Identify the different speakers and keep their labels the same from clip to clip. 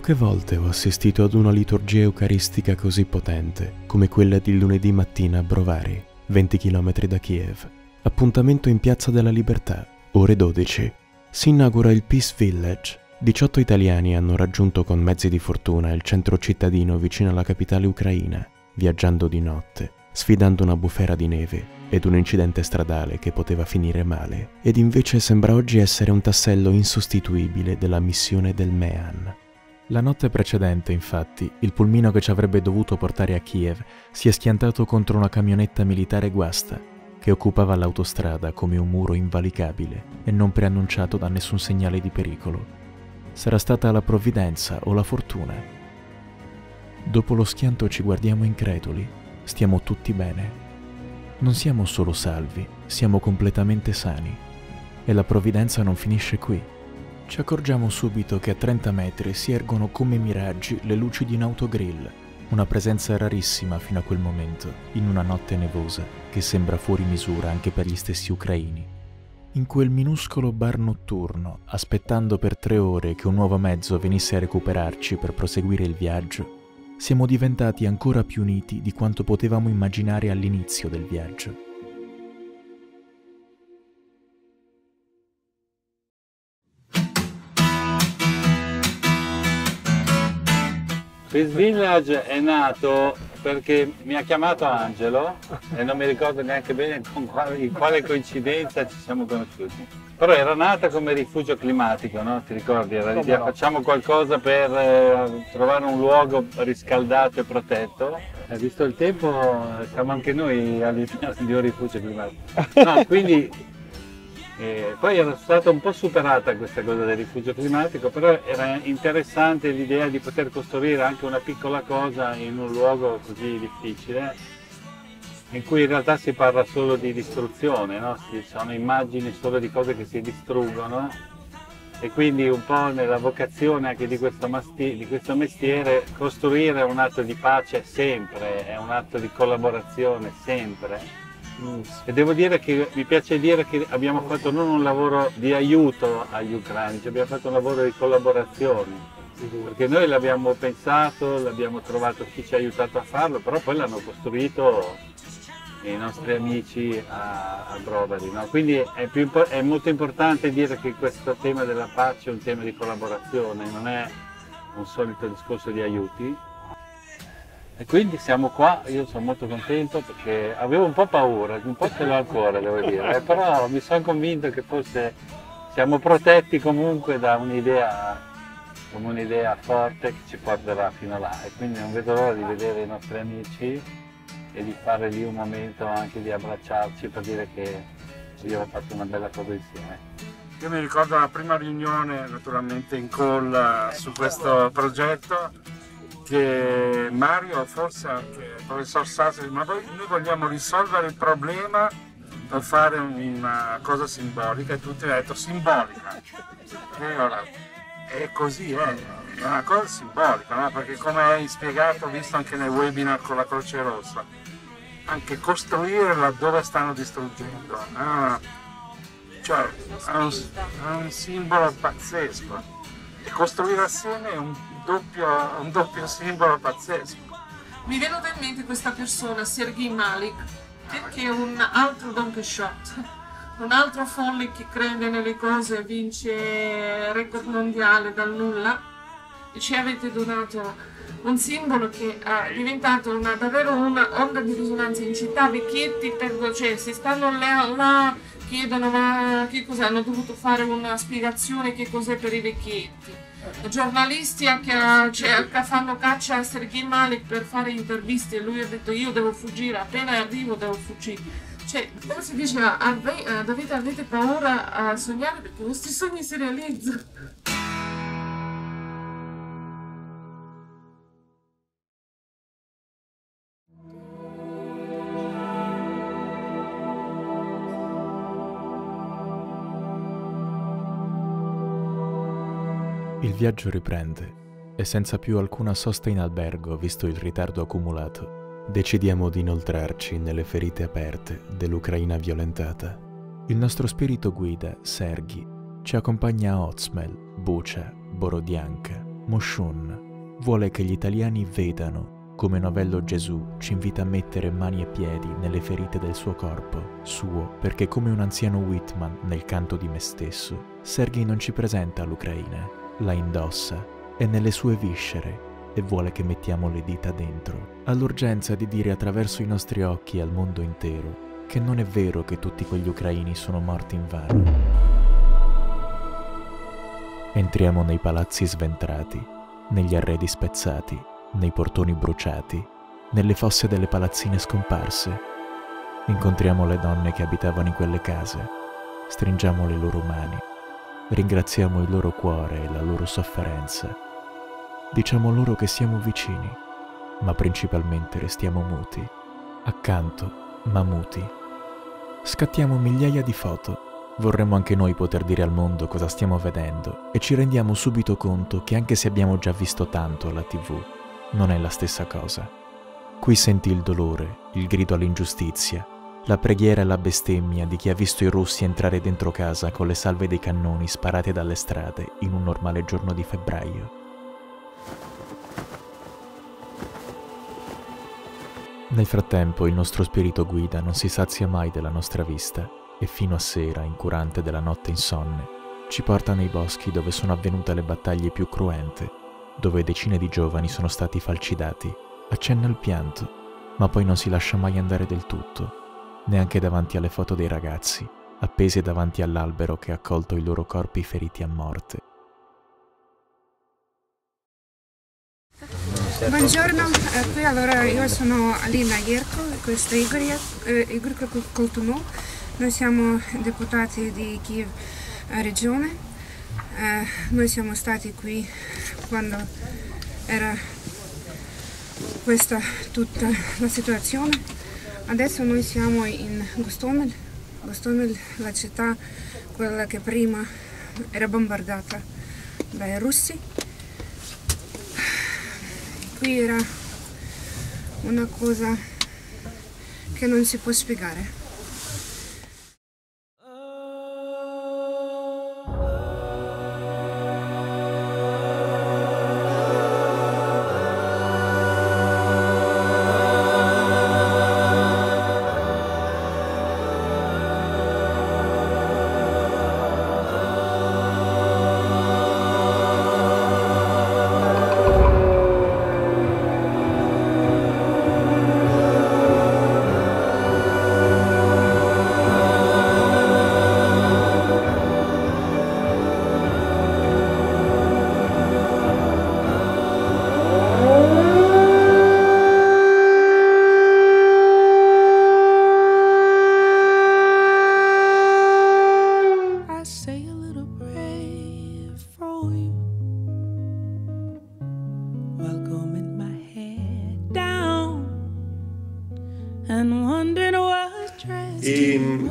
Speaker 1: Poche volte ho assistito ad una liturgia eucaristica così potente come quella di lunedì mattina a Brovary, 20 km da Kiev. Appuntamento in Piazza della Libertà, ore 12. Si inaugura il Peace Village. 18 italiani hanno raggiunto con mezzi di fortuna il centro cittadino vicino alla capitale ucraina, viaggiando di notte, sfidando una bufera di neve ed un incidente stradale che poteva finire male, ed invece sembra oggi essere un tassello insostituibile della missione del MEAN. La notte precedente, infatti, il pulmino che ci avrebbe dovuto portare a Kiev si è schiantato contro una camionetta militare guasta che occupava l'autostrada come un muro invalicabile e non preannunciato da nessun segnale di pericolo. Sarà stata la provvidenza o la fortuna. Dopo lo schianto ci guardiamo increduli, stiamo tutti bene. Non siamo solo salvi, siamo completamente sani. E la provvidenza non finisce qui. Ci accorgiamo subito che a 30 metri si ergono come miraggi le luci di un autogrill, una presenza rarissima fino a quel momento, in una notte nevosa che sembra fuori misura anche per gli stessi ucraini. In quel minuscolo bar notturno, aspettando per tre ore che un nuovo mezzo venisse a recuperarci per proseguire il viaggio, siamo diventati ancora più uniti di quanto potevamo immaginare all'inizio del viaggio.
Speaker 2: Peace Village è nato perché mi ha chiamato Angelo e non mi ricordo neanche bene con quale, in quale coincidenza ci siamo conosciuti. Però era nata come rifugio climatico, no? Ti ricordi? Era l'idea no? facciamo qualcosa per eh, trovare un luogo riscaldato e protetto. E visto il tempo siamo anche noi all'interno di un rifugio climatico. No, quindi e poi era stata un po' superata questa cosa del rifugio climatico, però era interessante l'idea di poter costruire anche una piccola cosa in un luogo così difficile, in cui in realtà si parla solo di distruzione, no? ci sono immagini solo di cose che si distruggono e quindi un po' nella vocazione anche di questo, di questo mestiere costruire un atto di pace sempre, è un atto di collaborazione sempre e devo dire che mi piace dire che abbiamo fatto non un lavoro di aiuto agli ucraini, abbiamo fatto un lavoro di collaborazione. Perché noi l'abbiamo pensato, l'abbiamo trovato chi ci ha aiutato a farlo, però poi l'hanno costruito i nostri amici a, a Brovary. No? Quindi è, più, è molto importante dire che questo tema della pace è un tema di collaborazione, non è un solito discorso di aiuti, e quindi siamo qua, io sono molto contento perché avevo un po' paura, un po' ce l'ho ancora devo dire, eh, però mi sono convinto che forse siamo protetti comunque da un'idea, un'idea forte che ci porterà fino là e quindi non vedo l'ora di vedere i nostri amici e di fare lì un momento anche di abbracciarci per dire che io ho fatto una bella cosa insieme.
Speaker 3: Io mi ricordo la prima riunione naturalmente in call eh, su questo progetto che Mario, forse anche il professor Sassi, ma noi vogliamo risolvere il problema per fare una cosa simbolica e tutti hanno detto simbolica. E ora è così, è, è una cosa simbolica, no? perché come hai spiegato, visto anche nel webinar con la Croce Rossa, anche costruire laddove stanno distruggendo. Ah, cioè, è un, è un simbolo pazzesco. E costruire assieme è un doppio, un doppio simbolo pazzesco.
Speaker 4: Mi venuta in mente questa persona, Sergei Malik, che è un altro Don Quixote, un altro folle che crede nelle cose e vince record mondiale dal nulla. E ci avete donato un simbolo che è diventato una, davvero un'onda di risonanza in città, vecchietti per cioè, si stanno là chiedono ma che cos'è, hanno dovuto fare una spiegazione che cos'è per i vecchietti giornalisti che, che fanno caccia a Sergei Malik per fare interviste e lui ha detto io devo fuggire, appena arrivo devo fuggire. Cioè, come si dice, ave, avete, avete paura a sognare perché i vostri sogni si realizzano.
Speaker 1: Il viaggio riprende e senza più alcuna sosta in albergo, visto il ritardo accumulato, decidiamo di inoltrarci nelle ferite aperte dell'Ucraina violentata. Il nostro spirito guida, Sergi, ci accompagna a Ozmel, Bucha, Borodianka Moshun, vuole che gli italiani vedano come novello Gesù ci invita a mettere mani e piedi nelle ferite del suo corpo, suo, perché come un anziano Whitman nel canto di me stesso, Sergei non ci presenta l'Ucraina, la indossa, è nelle sue viscere e vuole che mettiamo le dita dentro. Ha l'urgenza di dire attraverso i nostri occhi al mondo intero che non è vero che tutti quegli ucraini sono morti in vano. Entriamo nei palazzi sventrati, negli arredi spezzati, nei portoni bruciati, nelle fosse delle palazzine scomparse. Incontriamo le donne che abitavano in quelle case, stringiamo le loro mani, ringraziamo il loro cuore e la loro sofferenza. Diciamo loro che siamo vicini, ma principalmente restiamo muti, accanto, ma muti. Scattiamo migliaia di foto Vorremmo anche noi poter dire al mondo cosa stiamo vedendo e ci rendiamo subito conto che anche se abbiamo già visto tanto alla tv, non è la stessa cosa. Qui senti il dolore, il grido all'ingiustizia, la preghiera e la bestemmia di chi ha visto i russi entrare dentro casa con le salve dei cannoni sparate dalle strade in un normale giorno di febbraio. Nel frattempo il nostro spirito guida non si sazia mai della nostra vista e fino a sera, incurante della notte insonne, ci porta nei boschi dove sono avvenute le battaglie più cruente dove decine di giovani sono stati falcidati, accenna il pianto, ma poi non si lascia mai andare del tutto, neanche davanti alle foto dei ragazzi, appese davanti all'albero che ha accolto i loro corpi feriti a morte.
Speaker 5: Buongiorno, eh, qui allora io sono Alina Ierko, questo è Igor, eh, Igor Koltunov, noi siamo deputati di Kiev eh, Regione, eh, noi siamo stati qui quando era questa tutta la situazione. Adesso noi siamo in Gostomel, Gostomel la città quella che prima era bombardata dai russi. Qui era una cosa che non si può spiegare.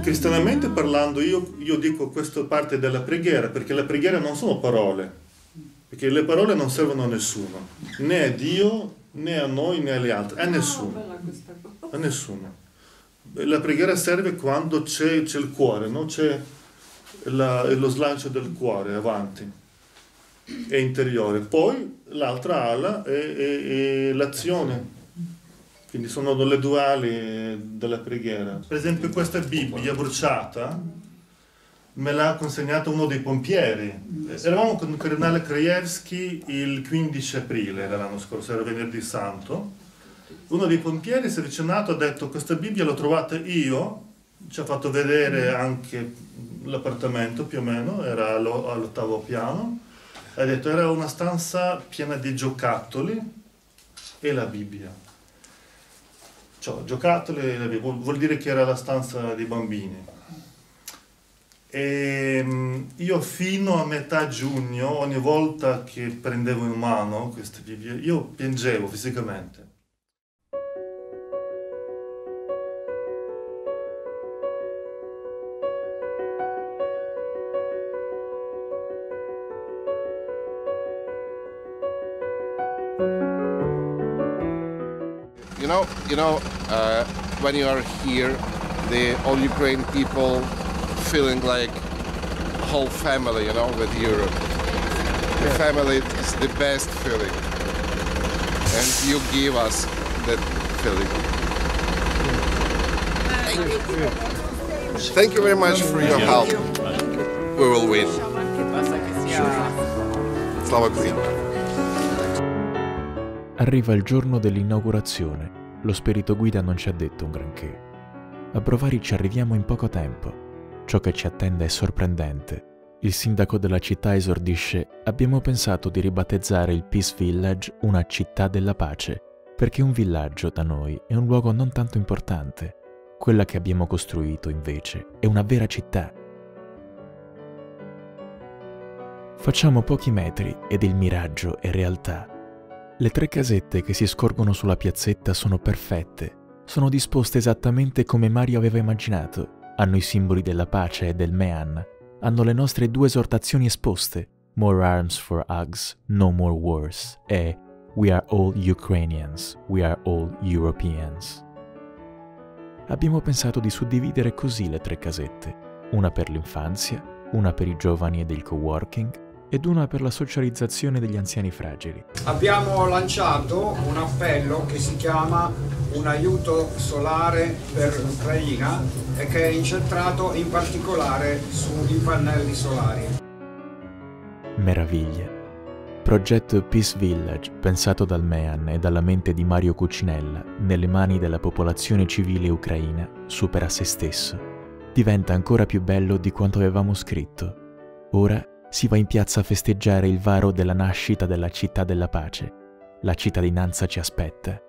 Speaker 6: Cristianamente parlando, io, io dico questa parte della preghiera, perché la preghiera non sono parole, perché le parole non servono a nessuno, né a Dio, né a noi, né agli altri, a nessuno. A nessuno. La preghiera serve quando c'è, c'è il cuore, no? c'è la, lo slancio del cuore avanti è interiore. Poi l'altra ala è, è, è l'azione quindi sono le due ali della preghiera. Per esempio questa Bibbia bruciata me l'ha consegnata uno dei pompieri. Eravamo con il cardinale Krajewski il 15 aprile dell'anno scorso, era venerdì santo. Uno dei pompieri si è avvicinato e ha detto questa Bibbia l'ho trovata io, ci ha fatto vedere anche l'appartamento più o meno, era all'ottavo piano. Ha detto era una stanza piena di giocattoli e la Bibbia cioè, giocattoli, vuol dire che era la stanza dei bambini. E ehm, io fino a metà giugno, ogni volta che prendevo in mano queste Bibbie, io piangevo fisicamente.
Speaker 7: Know, you know, uh, when you are here, the all Ukraine people feeling like whole family, you know, with Europe. the family is the best feeling. And you give us that feeling. Thank you very much for your help. We will win. Slava Ukraini.
Speaker 1: Arriva il giorno dell'inaugurazione. Lo spirito guida non ci ha detto un granché. A Brovary ci arriviamo in poco tempo. Ciò che ci attende è sorprendente. Il sindaco della città esordisce Abbiamo pensato di ribattezzare il Peace Village una città della pace, perché un villaggio da noi è un luogo non tanto importante. Quella che abbiamo costruito, invece, è una vera città. Facciamo pochi metri ed il miraggio è realtà. Le tre casette che si scorgono sulla piazzetta sono perfette, sono disposte esattamente come Mario aveva immaginato, hanno i simboli della pace e del Mean, hanno le nostre due esortazioni esposte, More Arms for Hugs, No More Wars. E We are all Ukrainians, we are all Europeans. Abbiamo pensato di suddividere così le tre casette, una per l'infanzia, una per i giovani e del coworking ed una per la socializzazione degli anziani fragili.
Speaker 8: Abbiamo lanciato un appello che si chiama Un aiuto solare per l'Ucraina e che è incentrato in particolare sui pannelli solari.
Speaker 1: Meraviglia. Progetto Peace Village, pensato dal MEAN e dalla mente di Mario Cucinella, nelle mani della popolazione civile ucraina, supera se stesso. Diventa ancora più bello di quanto avevamo scritto. Ora si va in piazza a festeggiare il varo della nascita della città della pace. La cittadinanza ci aspetta.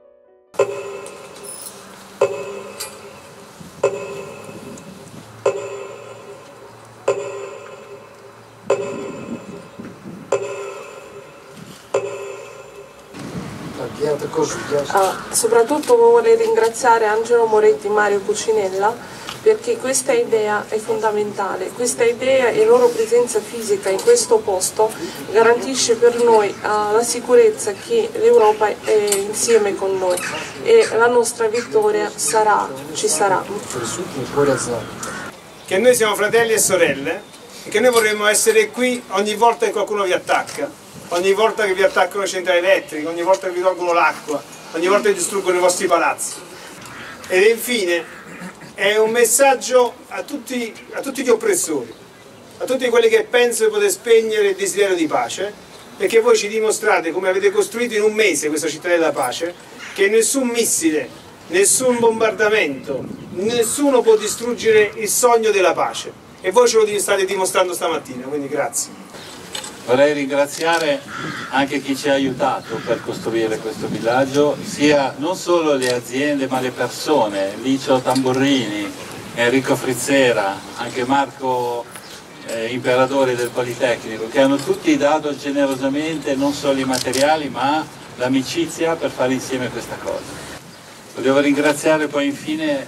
Speaker 9: Ah, soprattutto vorrei ringraziare Angelo Moretti e Mario Cucinella perché questa idea è fondamentale, questa idea e loro presenza fisica in questo posto garantisce per noi uh, la sicurezza che l'Europa è insieme con noi e la nostra vittoria sarà, ci sarà.
Speaker 10: Che noi siamo fratelli e sorelle e che noi vorremmo essere qui ogni volta che qualcuno vi attacca, ogni volta che vi attaccano le centrali elettriche, ogni volta che vi tolgono l'acqua, ogni volta che distruggono i vostri palazzi. Ed infine è un messaggio a tutti, a tutti, gli oppressori, a tutti quelli che pensano di poter spegnere il desiderio di pace, perché voi ci dimostrate come avete costruito in un mese questa città della pace, che nessun missile, nessun bombardamento, nessuno può distruggere il sogno della pace. E voi ce lo state dimostrando stamattina, quindi grazie.
Speaker 2: Vorrei ringraziare anche chi ci ha aiutato per costruire questo villaggio, sia non solo le aziende ma le persone, Licio Tamburrini, Enrico Frizzera, anche Marco eh, Imperatore del Politecnico, che hanno tutti dato generosamente non solo i materiali ma l'amicizia per fare insieme questa cosa. Volevo ringraziare poi infine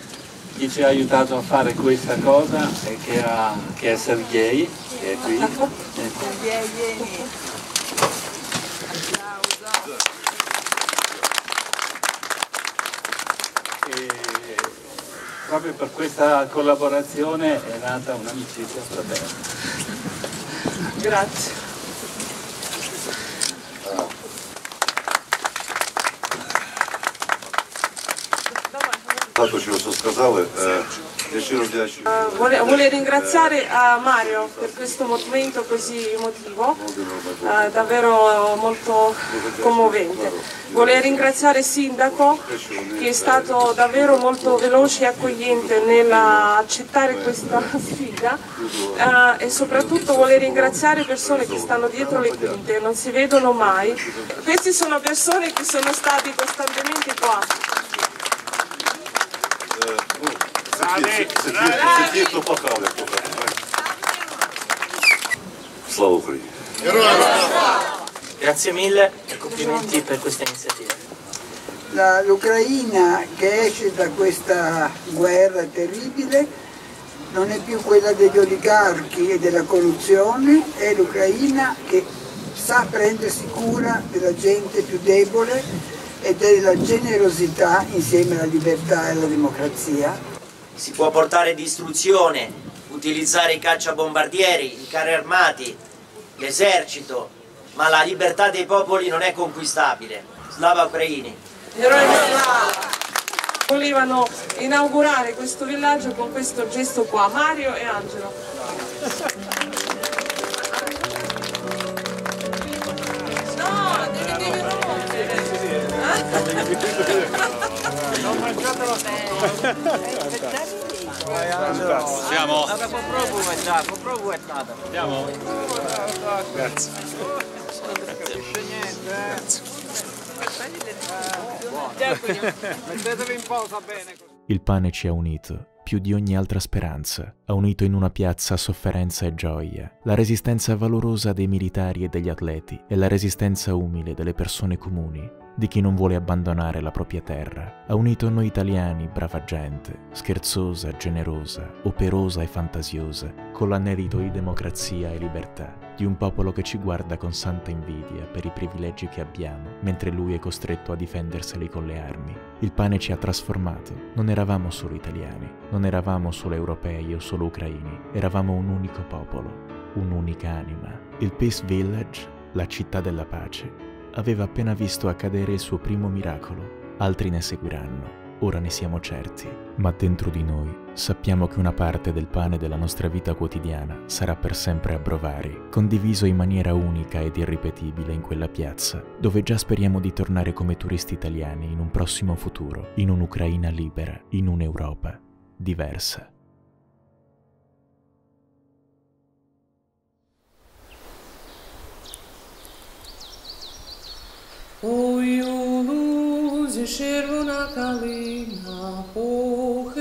Speaker 2: chi ci ha aiutato a fare questa cosa che, ha, che è Sergei, che è qui. E proprio per questa collaborazione è nata un'amicizia fraterna.
Speaker 9: Grazie.
Speaker 3: Багато чого що сказали. Я щиро вдячний.
Speaker 9: Uh, vole- Volevo ringraziare a Mario per questo momento così emotivo, eh, davvero molto commovente. Volevo ringraziare il sindaco che è stato davvero molto veloce e accogliente nell'accettare questa sfida eh, e soprattutto volevo ringraziare persone che stanno dietro le quinte, non si vedono mai. Queste sono persone che sono stati costantemente qua.
Speaker 3: Це ті, хто пахав, як то кажуть. Слава Україні!
Speaker 11: Grazie mille e complimenti per questa iniziativa.
Speaker 12: La- L'Ucraina che esce da questa guerra terribile non è più quella degli oligarchi e della corruzione, è l'Ucraina che sa prendersi cura della gente più debole e della generosità insieme alla libertà e alla democrazia.
Speaker 11: si può portare distruzione, utilizzare i cacciabombardieri, i carri armati, l'esercito, ma la libertà dei popoli non è conquistabile. Slava Ucraini!
Speaker 4: Volevano inaugurare questo villaggio con questo gesto qua, Mario e Angelo. No, devi, devi rompere.
Speaker 3: Non mangiatelo
Speaker 2: Siamo.
Speaker 3: Andiamo? Grazie.
Speaker 1: Il pane ci ha unito, più di ogni altra speranza, ha unito in una piazza sofferenza e gioia, la resistenza valorosa dei militari e degli atleti e la resistenza umile delle persone comuni, di chi non vuole abbandonare la propria terra. Ha unito noi italiani, brava gente, scherzosa, generosa, operosa e fantasiosa, con l'anelito di democrazia e libertà, di un popolo che ci guarda con santa invidia per i privilegi che abbiamo, mentre lui è costretto a difenderseli con le armi. Il pane ci ha trasformato, non eravamo solo italiani, non eravamo solo europei o solo ucraini, eravamo un unico popolo, un'unica anima. Il Peace Village, la città della pace, aveva appena visto accadere il suo primo miracolo, altri ne seguiranno, ora ne siamo certi, ma dentro di noi sappiamo che una parte del pane della nostra vita quotidiana sarà per sempre a Brovari, condiviso in maniera unica ed irripetibile in quella piazza, dove già speriamo di tornare come turisti italiani in un prossimo futuro, in un'Ucraina libera, in un'Europa diversa.
Speaker 4: Ой, у лузі червона калина похилилася,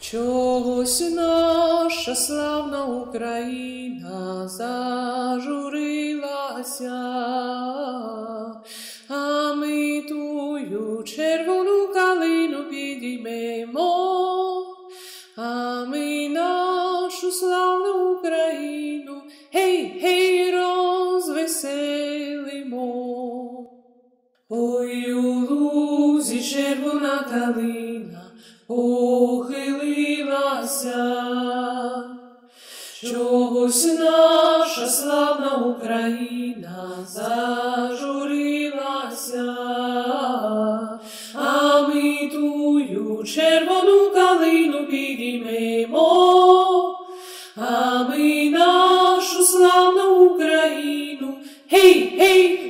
Speaker 4: чогось наша славна Україна зажурилася, а ми тую червону калина похилилася, чогось наша славна Україна зажурилася, а ми тую червону калину підіймемо, а ми нашу славну Україну, гей, гей,